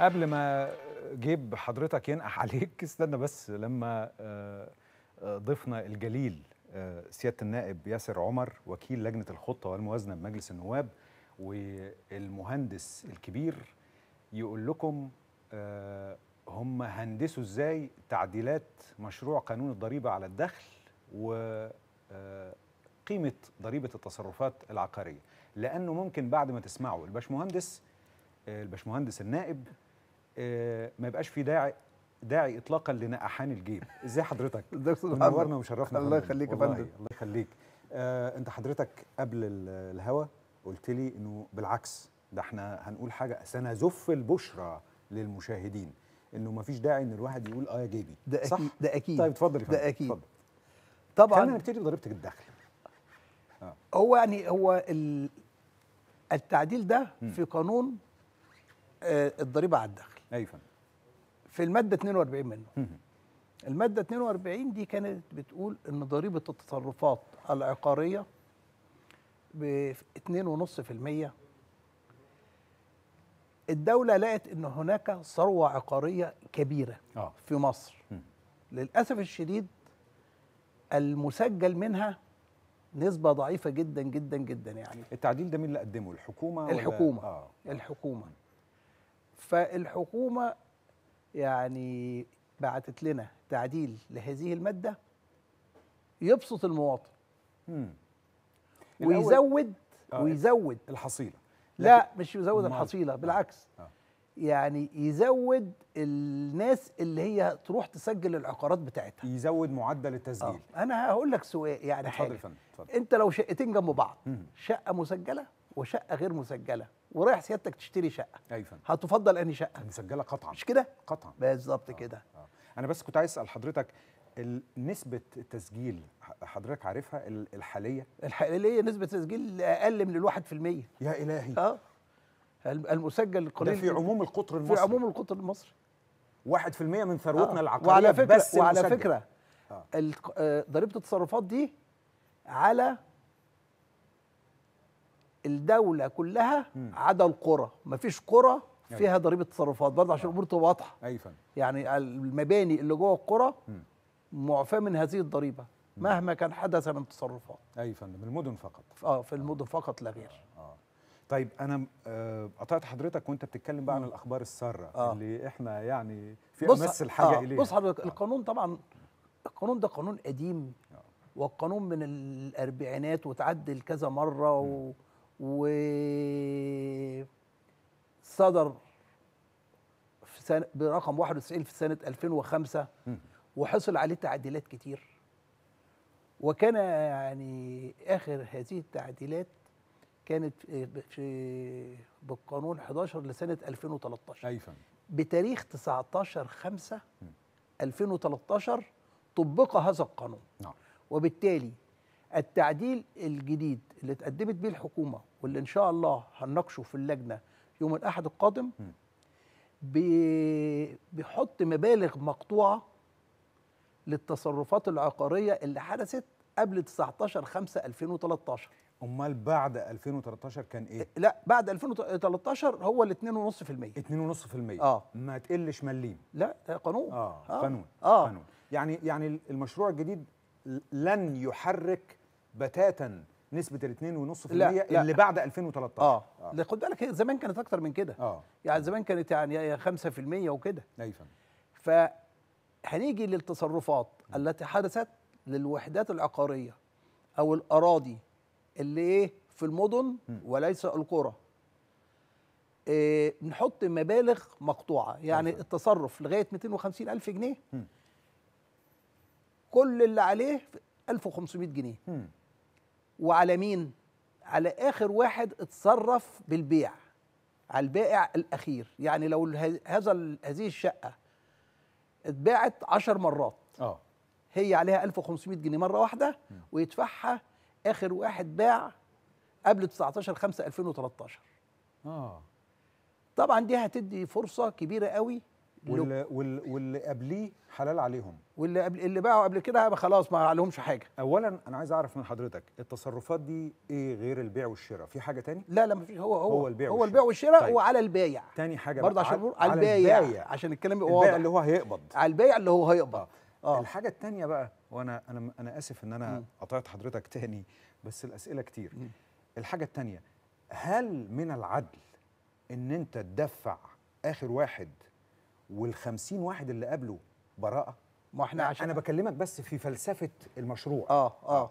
قبل ما جيب حضرتك ينقح عليك استنى بس لما آه، آه، ضيفنا الجليل آه، سيادة النائب ياسر عمر وكيل لجنة الخطة والموازنة بمجلس النواب والمهندس الكبير يقول لكم هم هندسوا إزاي تعديلات مشروع قانون الضريبة على الدخل وقيمه ضريبة التصرفات العقارية. لأنه ممكن بعد ما تسمعوا الباشمهندس الباشمهندس النائب ما يبقاش في داعي داعي اطلاقا لنقحان الجيب. إزاي حضرتك؟ منورنا. ومشرفنا الله. يخليك يا فندم. الله يخليك. آه أنت حضرتك قبل ال- الهوا قلت لي إنه بالعكس ده إحنا هنقول حاجة سنزف البشرى للمشاهدين. إنه ما فيش داعي إن الواحد يقول آه يا جيبي. ده صح؟ أكيد ده أكيد. طيب اتفضل يا فندم ده أكيد. خلينا طبعا نبتدي بضريبه الدخل. هو يعني هو ال- التعديل ده مم. في قانون آه، الضريبة على الدخل. أي فندم في المادة 42 منه. المادة 42 دي كانت بتقول إن ضريبة التصرفات العقارية ب 2.5% الدولة لقت إن هناك ثروة عقارية كبيرة آه. في مصر. مم. للأسف الشديد المسجل منها نسبة ضعيفة جدا جدا جدا يعني. التعديل ده مين اللي قدمه؟ الحكومة ولا الحكومة. الحكومة فالحكومة يعني بعتت لنا تعديل لهذه المادة يبسط المواطن ويزود آه، ويزود الحصيلة لا مش يزود؟ الحصيلة آه. بالعكس آه. يعني يزود الناس اللي هي تروح تسجل العقارات بتاعتها يزود معدل آه. التسجيل أنا هقول لك سؤال يعني حاجة أنت لو شقتين جنب بعض مم. شقة مسجلة وشقة غير مسجلة ورايح سيادتك تشتري شقة. اي فندم هتفضل أنهي شقة؟ مسجله قطعا. مش كده؟ قطعا. بالظبط كده. آه. أنا بس كنت عايز أسأل حضرتك نسبة التسجيل حضرتك عارفها؟ ال- الحالية؟ الحقيقيه نسبة تسجيل أقل من الواحد في المية. يا إلهي. آه. الم- المسجل ده القليل في عموم القطر المصري. في عموم القطر المصري. 1% من ثروتنا آه. العقارية وعلى فكره بس وعلى المسجل. فكرة آه. آه، ضريبة التصرفات دي على الدولة كلها. عدا القرى. مفيش قرى أيوة. فيها ضريبة تصرفات برضه عشان آه. الأمور تبقى واضحة. يعني المباني اللي جوه القرى. معفاة من هذه الضريبة. مهما كان حدث من تصرفات اي فندم المدن فقط. آه في المدن فقط لا غير. آه طيب أنا آه، قطعت حضرتك وأنت بتتكلم بقى عن الأخبار السارة آه. اللي إحنا يعني في بص أمس الحاجة آه إليها. بص حضرتك القانون طبعا القانون ده قانون قديم. آه. والقانون من الأربعينات وتعدل كذا مرة و, و صدر في سنة برقم 91 في سنة 2005 مم. وحصل عليه تعديلات كتير. وكان يعني آخر هذه التعديلات كانت في- بالقانون 11 لسنة 2013 أي فندم بتاريخ 19 5 م. 2013 طبق هذا القانون. نعم. وبالتالي التعديل الجديد اللي اتقدمت به الحكومة واللي إن شاء الله هنناقشه في اللجنة يوم الأحد القادم بيحط مبالغ مقطوعة للتصرفات العقارية اللي حدثت قبل 19 5 2013 أمال بعد 2013 كان إيه؟ لا بعد 2013 هو ال 2.5% 2.5% آه. ما تقلش مليم. لا ده قانون. آه, آه. قانون. آه. قانون. يعني يعني المشروع الجديد لن يحرك بتاتا نسبة ال 2.5% لا، لا. اللي بعد 2013 آه. آه, لا خد بالك زمان كانت أكتر من كده. آه. يعني زمان كانت يعني يا 5% وكده. اي فندم فهنيجي للتصرفات التي حدثت للوحدات العقارية أو الأراضي اللي إيه في المدن وليس القرى. إيه نحط مبالغ مقطوعة. يعني أيوة. التصرف لغاية 250 ألف جنيه. مم. كل اللي عليه 1500 جنيه. مم. وعلى مين؟ على آخر واحد اتصرف بالبيع على البائع الأخير. يعني لو هذا هذه الشقة اتباعت 10 مرات آه. هي عليها 1500 جنيه مرة واحدة ويدفعها آخر واحد باع قبل 19 5 2013 آه. طبعا دي هتدي فرصة كبيرة قوي واللي, واللي, واللي قبليه حلال عليهم. واللي قبل اللي باعوا قبل كده خلاص ما عليهمش حاجة. اولا أنا عايز أعرف من حضرتك التصرفات دي إيه غير البيع والشراء؟ في حاجة تاني؟ لا لا مفيش. هو هو هو البيع هو والشراء. البيع والشراء. طيب. وعلى البايع تاني حاجة برضه عشان على- على البايع البايع عشان الكلام يبقى البايع واضح. اللي هو هيقبض. على البايع اللي هو هيقبض. آه. آه. الحاجة التانية بقى وأنا أنا أنا آسف إن أنا. قطعت حضرتك تاني بس الأسئلة كتير. مم. الحاجة التانية هل من العدل إن أنت تدفع آخر واحد والخمسين واحد اللي قبله براءة. ما إحنا عشان أنا بكلمك بس في فلسفة المشروع. آه آه.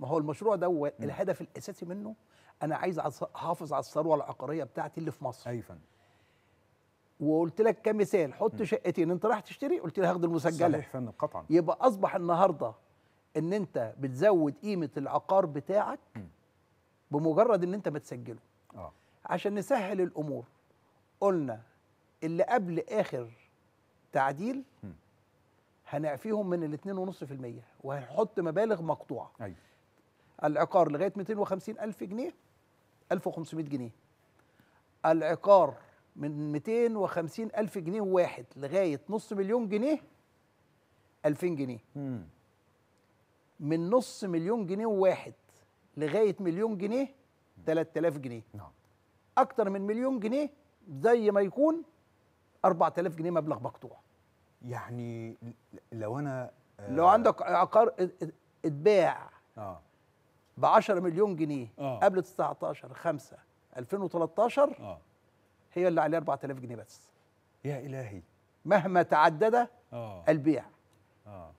ما هو المشروع ده الهدف الأساسي منه أنا عايز أحافظ على الثروة العقارية بتاعتي اللي في مصر. اي فن وقلت لك كمثال حط شقتين أنت رايح تشتري قلت لي هاخد المسجلة. صحيح فن قطعا. يبقى أصبح النهارده إن أنت بتزود قيمة العقار بتاعك مم. بمجرد إن أنت بتسجله آه. عشان نسهل الأمور. قلنا اللي قبل آخر تعديل. هنعفيهم من في المية وهنحط مبالغ مقطوعة. أيوه العقار لغاية 250 ألف جنيه 1500 جنيه. العقار من 250 ألف جنيه واحد لغاية نص مليون جنيه 2000 جنيه. مم. من نص مليون جنيه واحد لغاية مليون جنيه 3000 جنيه. نعم. أكتر من مليون جنيه زي ما يكون 4000 جنيه مبلغ مقطوع. يعني لو أنا آه، لو عندك عقار ات- ات- إتباع آه. ب 10 مليون جنيه آه. قبل 19 5 2013 آه. هي اللي عليها 4000 جنيه بس. يا إلهي. مهما تعدد آه. البيع. آه.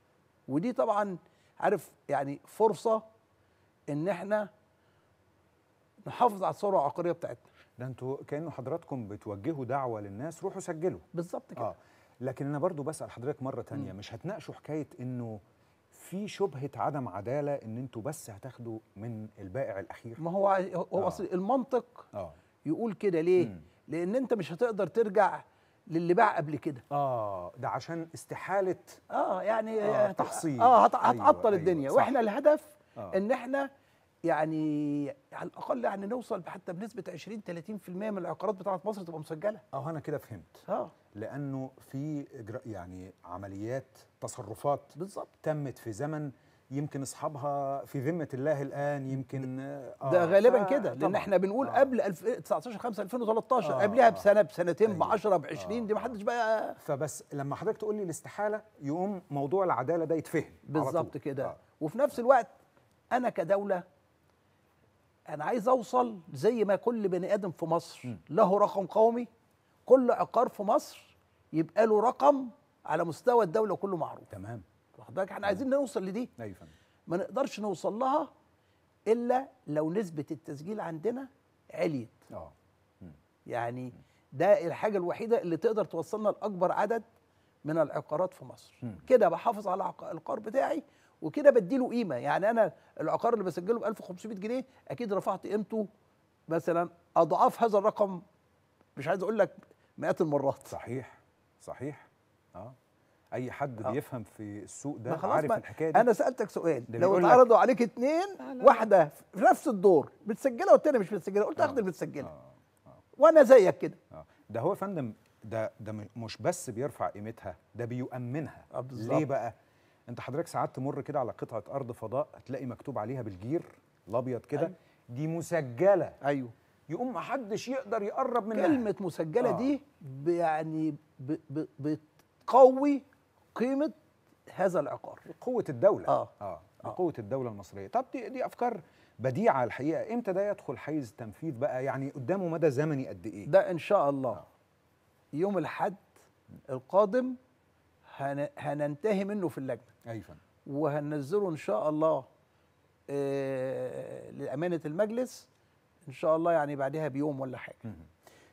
ودي طبعا عارف يعني فرصة إن إحنا نحافظ على الثروه العقارية بتاعتنا. ده أنتوا كأنه حضراتكم بتوجهوا دعوة للناس روحوا سجلوا بالظبط كده آه لكن أنا برضو بسأل حضرتك مرة تانية مش هتناقشوا حكاية إنه في شبهة عدم عدالة إن أنتوا بس هتاخدوا من البائع الأخير ما هو هو آه. أصل المنطق آه يقول كده ليه مم. لأن أنت مش هتقدر ترجع للي باع قبل كده آه ده عشان استحالة آه يعني آه، تحصيل. آه هت- أيوة، هتعطل أيوة، الدنيا صح. وإحنا الهدف آه. إن إحنا يعني على الأقل يعني نوصل حتى بنسبة 20 30% من العقارات بتاعت مصر تبقى مسجلة آه أنا كده فهمت آه لأنه في يعني عمليات تصرفات بالظبط تمت في زمن يمكن أصحابها في ذمة الله الآن يمكن آه ده غالبا كده لأن. إحنا بنقول آه. قبل 1000 19 5 2013 آه، قبلها. بسنة بسنتين ب أيوة. 10 ب 20 دي ما حدش بقى فبس لما حضرتك تقول لي الاستحالة يقوم موضوع العدالة ده يتفهم بالظبط. كده آه. وفي نفس الوقت أنا كدولة أنا عايز أوصل زي ما كل بني آدم في مصر. له رقم قومي كل عقار في مصر يبقى له رقم على مستوى الدولة كله معروف. تمام. واخد بالك إحنا عايزين نوصل لدي. أيوه. ما نقدرش نوصل لها إلا لو نسبة التسجيل عندنا عليت. آه. يعني ده الحاجة الوحيدة اللي تقدر توصلنا لأكبر عدد من العقارات في مصر. كده بحافظ على العق- العقار بتاعي وكده بديله قيمة. يعني أنا العقار اللي بسجله ب 1500 جنيه أكيد رفعت قيمته مثلا أضعاف هذا الرقم. مش عايز أقول لك مئات المرات. صحيح صحيح. آه. أي حد آه. بيفهم في السوق ده ما عارف بقى الحكاية دي؟ أنا سألتك سؤال. لو اتعرضوا عليك اتنين لا. واحدة في نفس الدور بتسجلها والتانية مش بتسجلها. قلت آه. اخد اللي بتسجلها آه. وأنا زيك كده. آه. ده هو يا فندم ده ده مش بس بيرفع قيمتها ده بيؤمنها. آه، بالظبط. ليه بقى؟ انت حضرتك ساعات تمر كده على قطعة أرض فضاء هتلاقي مكتوب عليها بالجير الأبيض كده أيوة. دي مسجلة. أيوه. يقوم محدش يقدر يقرب منها. كلمة مسجلة آه. دي يعني بتقوي قيمة هذا العقار. قوة الدولة. آه. آه. آه. قوة الدولة المصرية. طب دي, دي أفكار بديعة الحقيقة. إمتى ده يدخل حيز التنفيذ بقى؟ يعني قدامه مدى زمني قد إيه؟ ده إن شاء الله. يوم الحد القادم هننتهي منه في اللجنة. اي فندم وهننزله إن شاء الله آه، لأمانة المجلس إن شاء الله يعني بعدها بيوم ولا حاجة. مهم.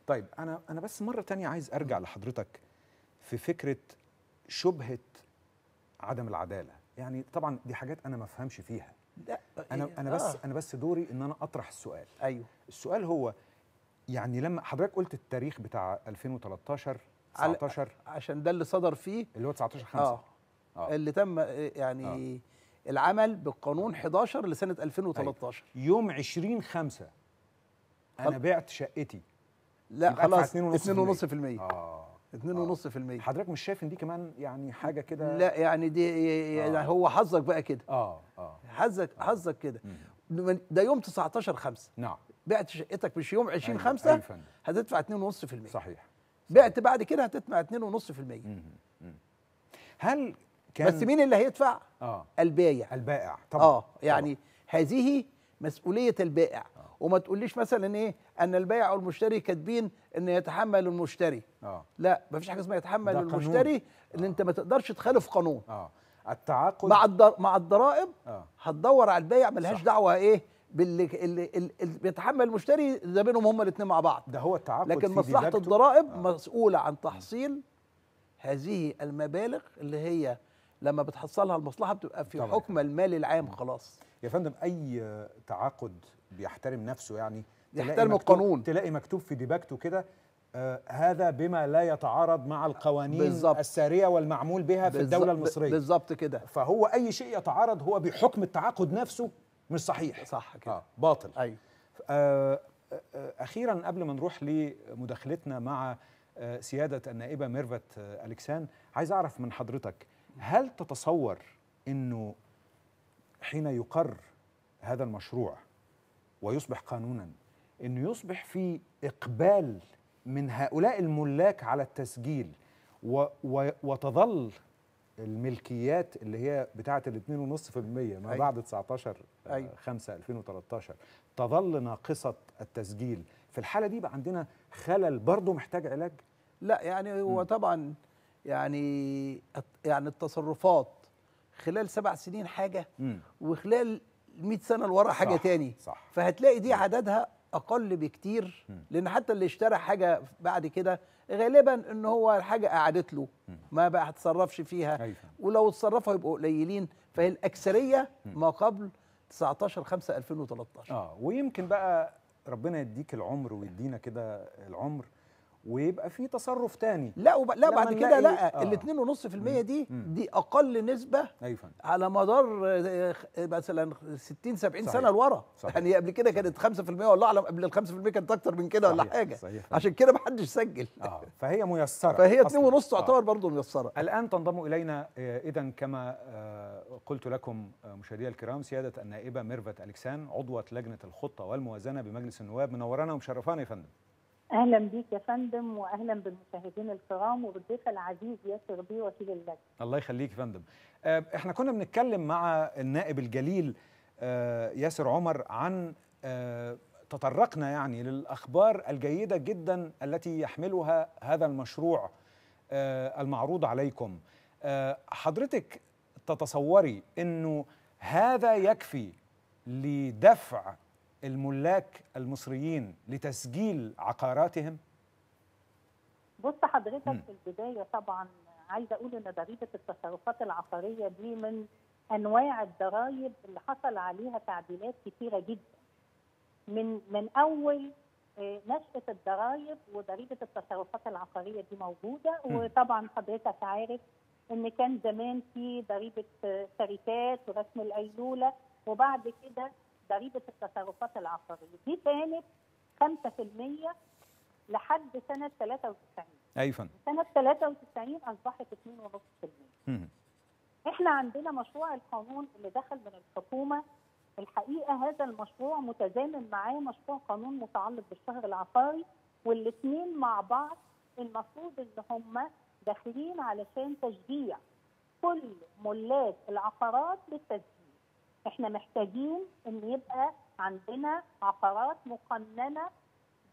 طيب أنا أنا بس مرة تانية عايز أرجع لحضرتك في فكرة شبهة عدم العدالة. يعني طبعا دي حاجات أنا ما أفهمش فيها. لا أنا إيه، أنا بس آه. أنا بس دوري إن أنا أطرح السؤال. أيوه. السؤال هو يعني لما حضرتك قلت التاريخ بتاع 2013 على- 19 عشان ده اللي صدر فيه. اللي هو 19 5 آه. آه. اللي تم آه، يعني العمل بالقانون 11 لسنة 2013 يوم 20 5 أنا بعت شقتي. لا خلاص 2.5% 2.5% آه. 2.5% حضرتك مش شايف إن دي كمان يعني حاجة كده؟ لا يعني دي يعني آه. هو حظك بقى كده. آه. آه. حظك حظك كده. ده يوم 19 5 نعم. بعت شقتك مش يوم 20 أيوة، 5 أيوة فندم. هتدفع 2.5% صحيح. بعت بعد كده هتدفع 2.5% مم. مم. هل كان بس مين اللي هيدفع؟ آه البايع البائع طبعا آه يعني هذه مسؤولية البائع آه. وما تقوليش مثلا إيه أن البائع والمشتري كاتبين إن يتحمل المشتري طبعا. آه لا مفيش حاجة اسمها يتحمل. المشتري إن أنت ما تقدرش تخالف قانون آه التعاقد مع الضر... مع الضرائب آه هتدور على البايع ملهاش. دعوة إيه باللي اللي, اللي, بيتحمل المشتري ده بينهم هما الاثنين مع بعض ده هو التعاقد لكن مصلحة. الضرائب آه. مسؤولة عن تحصيل هذه المبالغ اللي هي لما بتحصلها المصلحة بتبقى في طبعاً. حكم المال العام خلاص يا فندم أي تعاقد بيحترم نفسه يعني يحترم القانون. تلاقي مكتوب في ديباجته كده آه هذا بما لا يتعارض مع القوانين بالظبط. السارية والمعمول بها في الدولة المصرية بالظبط كده فهو أي شيء يتعارض هو بحكم التعاقد نفسه مش صحيح. صح كده. آه باطل. أيوه آه، أخيرا قبل ما نروح لمداخلتنا مع آه، سيادة النائبة ميرفت آه، الكسان عايز أعرف من حضرتك هل تتصور إنه حين يقر هذا المشروع ويصبح قانونا إنه يصبح في إقبال من هؤلاء الملاك على التسجيل و و وتظل الملكيات اللي هي بتاعة ال 2.5% ما. بعد 19 أيوة. 5 2013 تظل ناقصة التسجيل في الحالة دي بقى عندنا خلل برضه محتاج علاج لا يعني هو طبعا يعني يعني التصرفات خلال سبع سنين حاجة مم. وخلال 100 سنة لورا حاجة صح، تاني صح. فهتلاقي دي عددها أقل بكتير مم. لأن حتى اللي اشترى حاجة بعد كده غالبا إن هو الحاجة قعدت له ما بقى هتصرفش فيها أيوة. ولو اتصرفوا يبقوا قليلين فهي الأكثرية ما قبل 19 5 2013 آه ويمكن بقى ربنا يديك العمر ويدينا كده العمر ويبقى في تصرف تاني. لا وب... لا بعد كده لا آه. ال 2.5% دي دي أقل نسبة فندم. على مدار آه، مثلا 60 70 صحيح. سنه لورا. يعني قبل كده كانت 5% والله أعلم قبل ال 5% كانت أكتر من كده ولا حاجة. صحيح. عشان كده ما حدش سجل. آه فهي ميسرة. فهي أصلاً. 2.5 تعتبر برضه ميسرة. الآن تنضم إلينا إذا كما آه، قلت لكم آه، مشاهدينا الكرام سيادة النائبة ميرفت ألكسان عضوة لجنة الخطة والموازنة بمجلس النواب منورانا ومشرفانا يا فندم. أهلا بيك يا فندم واهلا بالمشاهدين الكرام وبالضيف العزيز ياسر بيه وكيل اللجنة. الله يخليك يا فندم. آه، إحنا كنا بنتكلم مع النائب الجليل آه، ياسر عمر عن تطرقنا يعني للأخبار الجيدة جدا التي يحملها هذا المشروع المعروض عليكم. حضرتك تتصوري إنه هذا يكفي لدفع الملاك المصريين لتسجيل عقاراتهم بص حضرتك مم. في البداية طبعا عايزة أقول إن ضريبه التصرفات العقارية دي من أنواع الضرائب اللي حصل عليها تعديلات كثيره جدا من من أول آه، نشأة الضرائب وضريبة التصرفات العقارية دي موجودة. وطبعا حضرتك عارف إن كان زمان في ضريبة آه، شركات ورسم الأيلولة وبعد كده ضريبة التصرفات العقارية دي كانت 5% لحد سنة 93 اي فندم سنة 93 أصبحت 2.5% مم. إحنا عندنا مشروع القانون اللي دخل من الحكومة. الحقيقة هذا المشروع متزامن معاه مشروع قانون متعلق بالشهر العقاري والاثنين مع بعض المفروض إن هم داخلين علشان تشجيع كل ملاك العقارات للتسجيل. إحنا محتاجين إن يبقى عندنا عقارات مقننة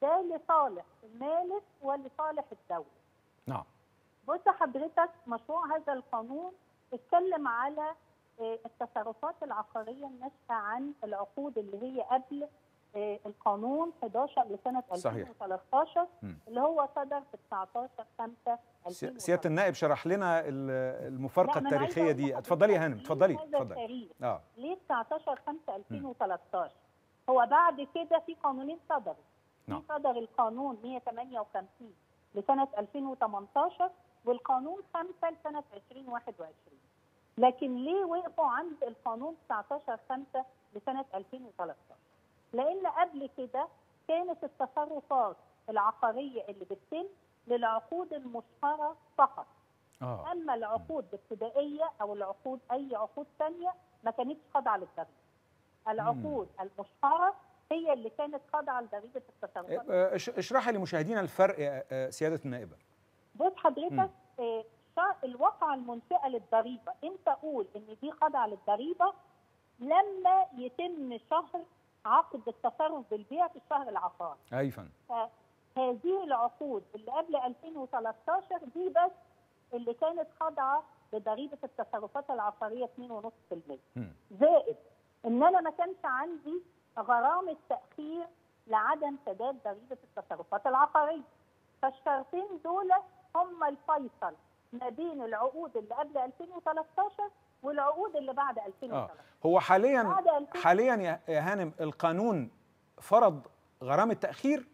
ده لصالح المالك ولصالح الدولة. نعم. بص حضرتك مشروع هذا القانون اتكلم على آه، التصرفات العقارية الناشئه عن العقود اللي هي قبل القانون 11 لسنة صحيح. 2013 مم. اللي هو صدر في 19 5 سي- سيادة النائب شرح لنا ال- المفارقة التاريخية دي. اتفضلي يا هانم اتفضلي اتفضلي؟ آه. ليه 19 5 2013 هو بعد كده في قانونين صدروا نعم. في صدر القانون 158 لسنة 2018 والقانون 5 لسنة 2021 لكن ليه وقفوا عند القانون 19 5 لسنة 2013 لأن قبل كده كانت التصرفات العقارية اللي بتتم للعقود المشهره فقط. آه. أما العقود الابتدائيه أو العقود أي عقود ثانية ما كانتش خاضعة للضريبه العقود المشهره هي اللي كانت خاضعة لضريبه التصرفات. آه، اش- اشرحي لمشاهدينا الفرق يا آه، سيادة النائبة. بص حضرتك آه، شا- الواقعه المنشئه للضريبة. إمتى أقول إن دي خاضعة للضريبة لما يتم شهر عقد التصرف بالبيع في الشهر العقاري أيفن. هذه العقود اللي قبل 2013 دي بس اللي كانت خاضعة لضريبة التصرفات العقارية 2.5% مم. زائد إن أنا ما كانش عندي غرامة تأخير لعدم سداد ضريبة التصرفات العقارية. فالشرطين دول هم الفيصل ما بين العقود اللي قبل 2013 والعقود اللي بعد آه. 2013 هو حاليا بعد 2000 حاليا يا هانم القانون فرض غرامة تأخير؟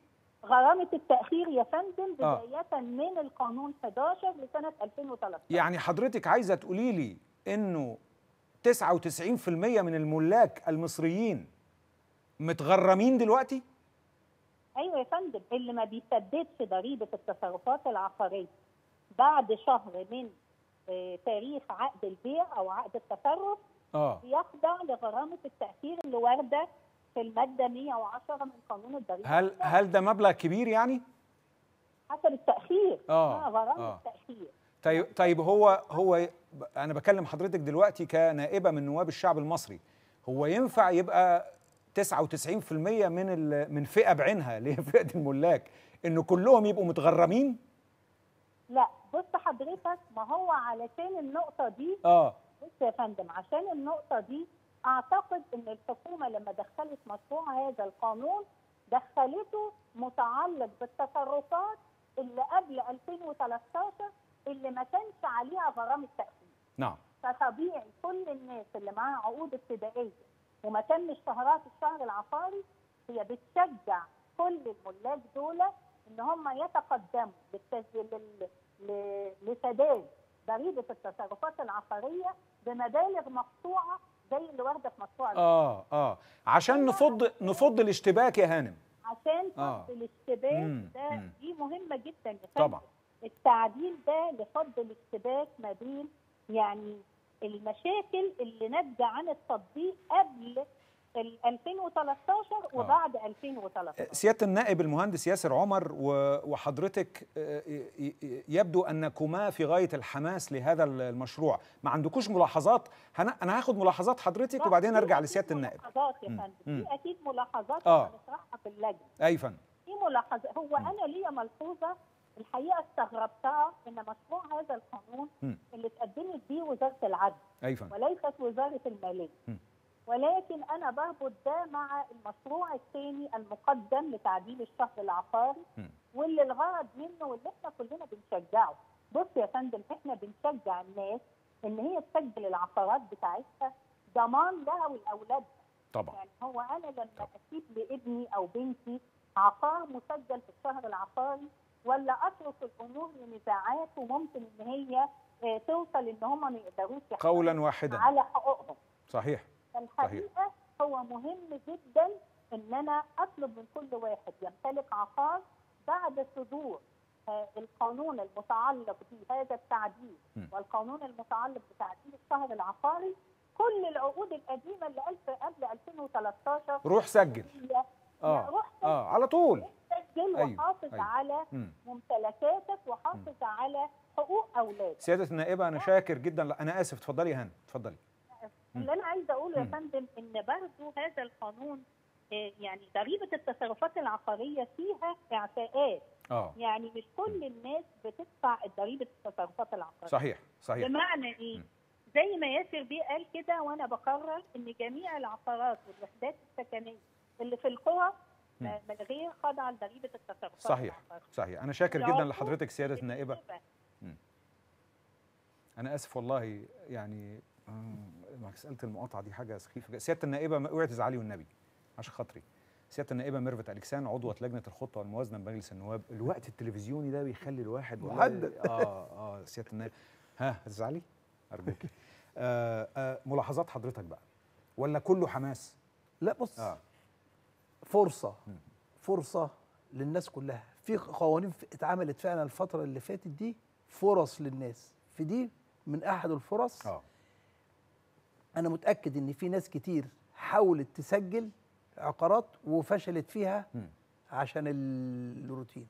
غرامة التأخير يا فندم آه. بداية من القانون 11 لسنة 2013 يعني حضرتك عايزة تقولي لي إنه 99% من الملاك المصريين متغرمين دلوقتي؟ أيوه يا فندم اللي ما بيسددش ضريبة التصرفات العقارية بعد شهر من آه، تاريخ عقد البيع أو عقد التصرف آه. بيخضع لغرامة التاخير اللي وارده في المادة 110 من قانون الضريبة. هل هل ده مبلغ كبير يعني؟ حسب التأخير. آه، غرامة آه. التأخير. طيب طيب هو هو أنا بكلم حضرتك دلوقتي كنائبة من نواب الشعب المصري. هو ينفع يبقى 99% من من فئة بعينها اللي هي فئة الملاك انه كلهم يبقوا متغرمين؟ لا. بص حضرتك ما هو علشان النقطة دي آه. بص يا فندم عشان النقطة دي أعتقد إن الحكومة لما دخلت مشروع هذا القانون دخلته متعلق بالتصرفات اللي قبل 2013 اللي ما كانش عليها غرامة تأخير نعم. فطبيعي كل الناس اللي معاها عقود ابتدائية وما تمش شهرات الشهر العقاري هي بتشجع كل الملاك دول إن هم يتقدموا للتسجيل لل- ل- لسداد ضريبه التصرفات العقارية بمبالغ مقطوعة زي اللي وارده في مشروع. آه آه عشان نفض نفض الاشتباك يا هانم عشان آه. الاشتباك ده مم. دي مهمة جدا يا. طبعا التعديل ده لفض الاشتباك ما بين يعني المشاكل اللي ناتجة عن التطبيق قبل 2013 وبعد 2013 سيادة النائب المهندس ياسر عمر وحضرتك آه، يبدو أنكما في غاية الحماس لهذا المشروع. ما عندكوش ملاحظات؟ أنا هاخد ملاحظات حضرتك وبعدين دي أرجع لسيادة النائب. ملاحظات يا فندم. دي أكيد ملاحظات آه. هنشرحها في اللجنه ايفن في ملاحظه هو أنا ليا ملحوظة الحقيقة استغربتها إن مشروع هذا القانون مم. اللي اتقدمت بيه وزارة العدل ايفن وليست وزارة المالية. ولكن أنا بربط ده مع المشروع الثاني المقدم لتعديل الشهر العقاري. واللي الغرض منه واللي إحنا كلنا بنشجعه. بص يا فندم إحنا بنشجع الناس إن هي تسجل العقارات بتاعتها ضمان لها ولاولادها طبعا. يعني هو أنا لما طبعا. أسيب لابني أو بنتي عقار مسجل في الشهر العقاري ولا أترك الأمور لنزاعات وممكن إن هي آه، توصل إن هم ما يقدروش قولا واحدا. على حقوقهم. صحيح. فالحقيقة هو مهم جدا ان أنا أطلب من كل واحد يمتلك عقار بعد صدور آه، القانون المتعلق بهذا التعديل. والقانون المتعلق بتعديل الشهر العقاري كل العقود القديمة اللي قبل قبل 2013 روح سجل. آه. روح آه على طول. سجل أيوة، وحافظ أيوة. على مم. ممتلكاتك وحافظ على حقوق أولادك. سيادة النائبة أنا شاكر جدا. أنا آسف. اتفضلي يا هانم اتفضلي اللي أنا عايزة أقوله يا. فندم إن برضه هذا القانون آه، يعني ضريبه التصرفات العقاريه فيها إعفاءات. آه. يعني مش كل الناس بتدفع ضريبه التصرفات العقاريه صحيح صحيح. بمعنى إيه؟ مم. زي ما ياسر بيه قال كده وأنا بقرر إن جميع العقارات والوحدات السكنية اللي في القرى. آه، من غير خضع لضريبه التصرفات صحيح العقاريه صحيح. أنا شاكر جدا لحضرتك سيادة النائبة. أنا آسف والله يعني مساله المقاطعة دي حاجة سخيفة. سيادة النائبة اوعي تزعلي والنبي عشان خاطري. سيادة النائبة ميرفت الكسان عضوة لجنة الخطة والموازنة بمجلس النواب. الوقت التلفزيوني ده بيخلي الواحد محدد. آه آه سيادة النائب ها هتزعلي؟ أرجوك. آه آه ملاحظات حضرتك بقى. ولا كله حماس؟ لا بص. آه. فرصة. فرصة للناس كلها. في قوانين اتعملت فعلا الفترة اللي فاتت دي فرص للناس. في دي من أحد الفرص آه. أنا متأكد إن في ناس كتير حاولت تسجل عقارات وفشلت فيها مم. عشان ال- الروتين.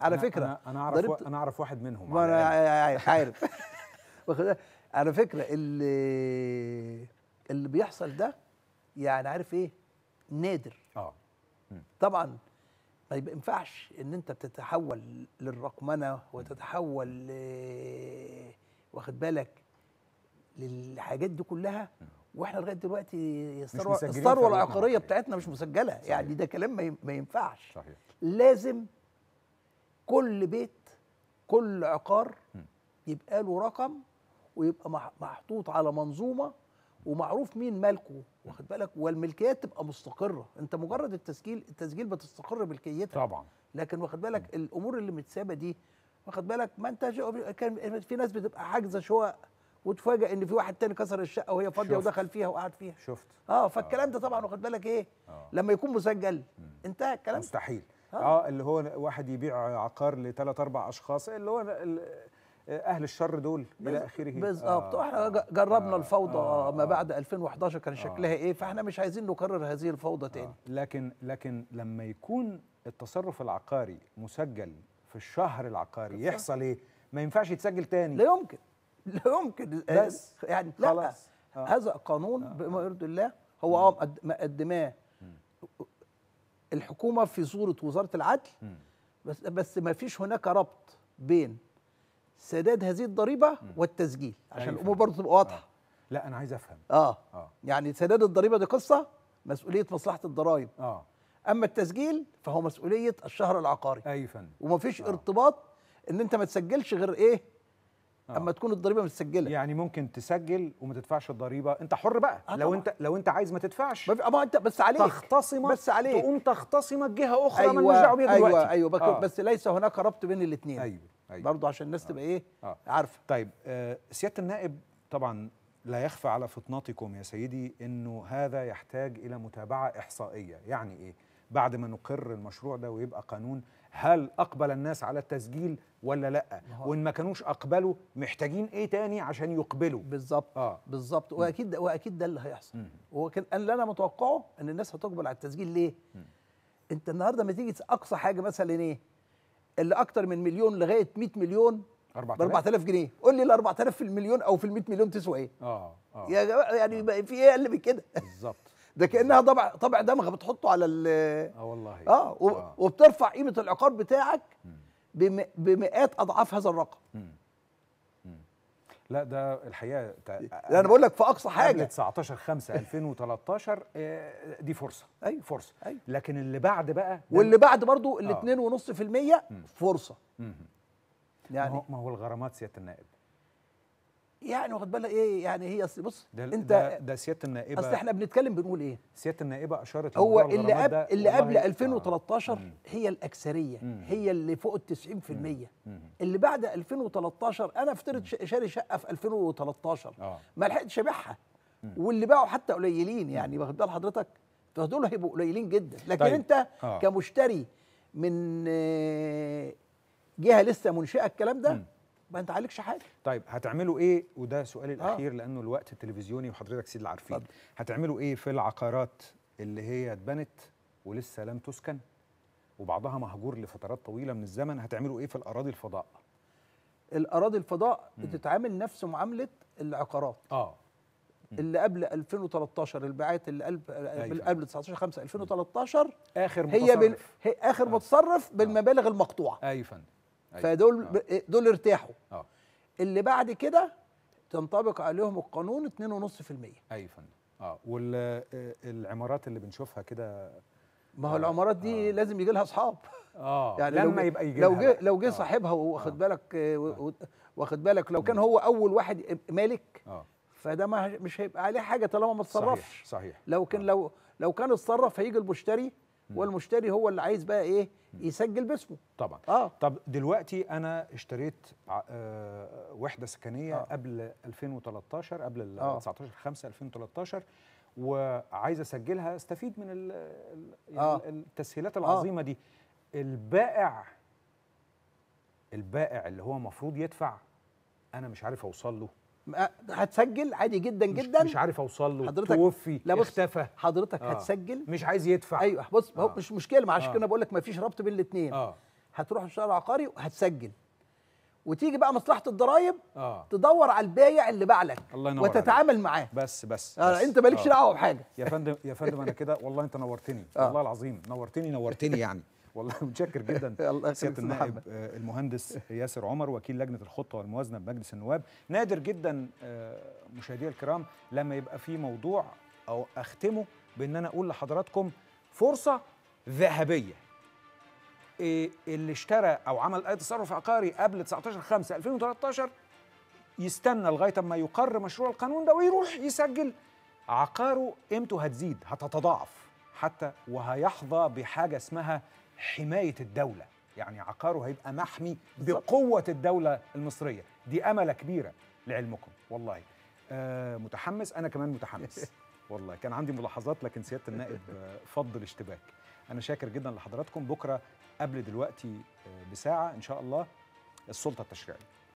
على أنا- فكرة أنا أنا أعرف وا- أنا أعرف واحد منهم ما أنا. عا- عارف؟ على فكرة اللي اللي بيحصل ده يعني عارف إيه؟ نادر. آه. طبعا ما ينفعش إن أنت بتتحول للرقمنة وتتحول واخد بالك؟ للحاجات دي كلها وإحنا لغاية دلوقتي الثروة الثروة العقارية. بتاعتنا مش مسجلة يعني ده كلام ما ينفعش. صحيح. لازم كل بيت كل عقار. يبقى له رقم ويبقى مح- محطوط على منظومة ومعروف مين مالكه. واخد بالك؟ والملكيات تبقى مستقرة. انت مجرد التسجيل التسجيل بتستقر ملكيتها طبعا. لكن واخد بالك؟ الأمور اللي متسابة دي واخد بالك؟ ما انت كان في ناس بتبقى حاجزة شقق وتفاجئ إن في واحد تاني كسر الشقة وهي فاضية. ودخل فيها وقعد فيها. شفت. آه فالكلام ده طبعا واخد بالك إيه؟ آه. لما يكون مسجل. انتهى الكلام. مستحيل. آه. آه اللي هو واحد يبيع عقار لثلاث أربع أشخاص اللي هو أهل الشر دول إلى آخره. بالظبط. آه، وإحنا آه، ج- جربنا آه، الفوضى آه، ما آه. بعد 2011 كان شكلها إيه فإحنا مش عايزين نكرر هذه الفوضى تاني. آه. لكن لكن لما يكون التصرف العقاري مسجل في الشهر العقاري يحصل إيه؟ ما ينفعش يتسجل تاني. لا يمكن. لا يمكن بس. يعني لا. خلاص. آه. هذا قانون بما يرضي الله. هو آه مقد- مقدماه. الحكومة في صورة وزارة العدل. بس بس ما فيش هناك ربط بين سداد هذه الضريبة والتسجيل. عشان أيوة. الأمور. برضه تبقى واضحة. لا أنا عايز أفهم. آه. آه. يعني سداد الضريبة دي قصة مسؤولية مصلحة الضرائب آه. أما التسجيل فهو مسؤولية الشهر العقاري. أي فن. ومفيش آه. ارتباط إن أنت ما تسجلش غير إيه؟ آه. أما تكون الضريبة متسجلة. يعني ممكن تسجل وما تدفعش الضريبة. أنت حر بقى. آه لو طبعا. انت لو أنت عايز ما تدفعش. ما انت بس عليك. تختصمك بس عليك. تقوم تختصمك جهه أخرى أيوه مالناش دعوه بيها أيوه دلوقتي. أيوه بس, آه. بس ليس هناك ربط بين الاثنين أيوه أيوه. برضه عشان الناس تبقى إيه آه. عارفة. طيب آه سيادة النائب طبعا لا يخفى على فطنتكم يا سيدي إنه هذا يحتاج إلى متابعة إحصائية. يعني إيه؟ بعد ما نقر المشروع ده ويبقى قانون هل أقبل الناس على التسجيل ولا لأ؟ هو- وإن ما كانوش أقبلوا محتاجين إيه تاني عشان يقبلوا؟ بالظبط آه. بالظبط. وأكيد وأكيد ده اللي هيحصل. وكان اللي أنا متوقعه إن الناس هتقبل على التسجيل ليه؟ مم. أنت النهارده ما تيجي أقصى حاجة مثلا إيه؟ اللي أكتر من مليون لغاية 100 مليون ب 4000 4000 جنيه. قول لي ال 4000 في المليون أو في ال 100 مليون تسوى إيه؟ آه آه. يا جماعة يعني بقى في إيه أقل من كده؟ بالظبط. ده كأنها طبع طبع دمغه بتحطه على ال آه والله آه آه. وبترفع قيمة العقار بتاعك بم- بمئات أضعاف هذا الرقم. لا ده الحقيقة تع- أنا بقول لك في أقصى حاجة 19 5 2013 آه، دي فرصة أيوة. فرصة أيوة. لكن اللي بعد بقى واللي بعد برضو ال آه. 2.5% فرصة مم. يعني ما هو الغرامات سيادة النائب يعني واخد بالك إيه؟ يعني هي أصل بص ده انت ده, ده سيادة النائبة. أصل إحنا بنتكلم بنقول إيه؟ سيادة النائبة أشارت هو اللي قبل اللي قبل والله- 2013 مم. هي الأكثرية مم. هي اللي فوق ال 90% مم. اللي بعد 2013 أنا افترض شاري شقة في 2013 آه. ما لحقتش أبيعها. واللي باعوا حتى قليلين يعني واخد بال حضرتك؟ فدول هيبقوا قليلين جدا. لكن طيب. أنت آه. كمشتري من آه، جهة لسه منشئة الكلام ده مم. ما انت عليكش حاجة. طيب هتعملوا إيه؟ وده سؤالي الأخير لأنه الوقت التلفزيوني وحضرتك سيد اللي عارفين اتفضل. هتعملوا إيه في العقارات اللي هي اتبنت ولسه لم تسكن وبعضها مهجور لفترات طويلة من الزمن؟ هتعملوا إيه في الأراضي الفضاء؟ الأراضي الفضاء بتتعامل نفس معاملة العقارات. آه. اللي قبل 2013 البيعات اللي قبل أيوة. قبل 19 5 2013 آخر هي بال... متصرف. هي آخر متصرف بالمبالغ المقطوعة. اي أيوة. فدول آه. ب... دول ارتاحوا. آه. اللي بعد كده تنطبق عليهم القانون 2.5% اي فن آه. والعمارات اللي بنشوفها كده ما هو العمارات دي آه. لازم يجي لها أصحاب. آه. يعني لما يبقى يجي لو جه. لو جه آه. صاحبها آه. واخد بالك آه، واخد بالك لو كان هو أول واحد مالك آه. فده ما مش هيبقى عليه حاجة طالما ما اتصرفش. صحيح صحيح. لو كان آه. لو لو كان اتصرف هيجي المشتري والمشتري هو اللي عايز بقى إيه يسجل باسمه طبعا آه طب دلوقتي أنا اشتريت آه، وحدة سكنية آه. آه. قبل 2013 قبل آه. 19 5 2013 وعايز أسجلها أستفيد من ال ال آه. التسهيلات العظيمة دي البائع البائع اللي هو المفروض يدفع أنا مش عارف أوصل له هتسجل عادي جدا مش, جدا. مش عارف أوصل له حضرتك- توفي لا بص، اختفى. حضرتك آه. هتسجل. مش عايز يدفع. أيوه بص آه. مش مشكلة ما عشان آه. كده بقول لك ما فيش ربط بين الاثنين آه. هتروح الشهر العقاري وهتسجل. وتيجي بقى مصلحة الضرايب آه. تدور على البايع اللي باع لك الله ينور وتتعامل معاه. بس بس, آه بس. أنت مالكش آه. دعوة بحاجة. يا فندم يا فندم أنا كده والله أنت نورتني. آه. والله العظيم نورتني نورتني يعني. والله متشكر جدا. سيادة النائب. آه، المهندس ياسر عمر وكيل لجنة الخطة والموازنة بمجلس النواب. نادر جدا آه، مشاهدينا الكرام لما يبقى في موضوع أو أختمه بإن أنا أقول لحضراتكم فرصة ذهبية. إيه اللي اشترى أو عمل أي تصرف عقاري قبل 19 5 2013 يستنى لغاية أما يقر مشروع القانون ده ويروح يسجل. عقاره قيمته هتزيد هتتضاعف حتى وهيحظى بحاجة اسمها حماية الدولة. يعني عقاره هيبقى محمي. بقوة الدولة المصرية. دي أملة كبيرة لعلمكم والله. آه متحمس؟ أنا كمان متحمس. والله. كان عندي ملاحظات لكن سيادة النائب فض الاشتباك. أنا شاكر جدا لحضراتكم. بكرة قبل دلوقتي آه، بساعة إن شاء الله السلطة التشريعية.